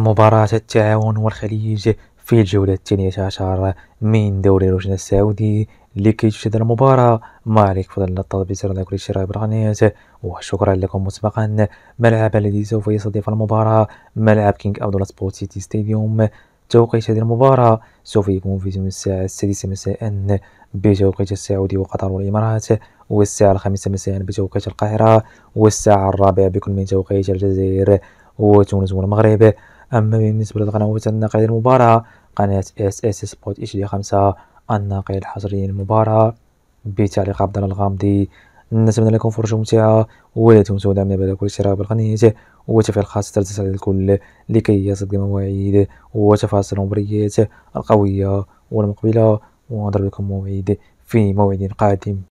مباراة التعاون والخليج في الجولة الثانية عشر من دوري روشن السعودي لكي تشاهد المباراة. ما عليك فضل الضغط بزر like والاشتراك بالقناة وشكرا لكم مسبقا. ملعب الذي سوف يستضيف المباراة ملعب King Abdullah Sport City Stadium. توقيت هذه المباراة سوف يكون في الساعة السادسة مساء بتوقيت السعودي وقطر والإمارات والساعة الخامسة مساء بتوقيت القاهرة والساعة الرابعة بكل من توقيت الجزائر وتونس والمغرب. أما بالنسبة للقنوات الناقلة للمباراة قناة SS Sport HD خمسة الناقل الحصري للمباراة بتعليق عبد الله الغامدي نتمنى لكم فرجة ممتعة ولا تنسوا دعمنا بالاشتراك والاشتراك بالقناة وتفعيل خاصية الجرس للكل لكي يصلك مواعيد وتفاصيل المباريات القوية والمقبلة. ونضرب لكم موعد في موعد قادم.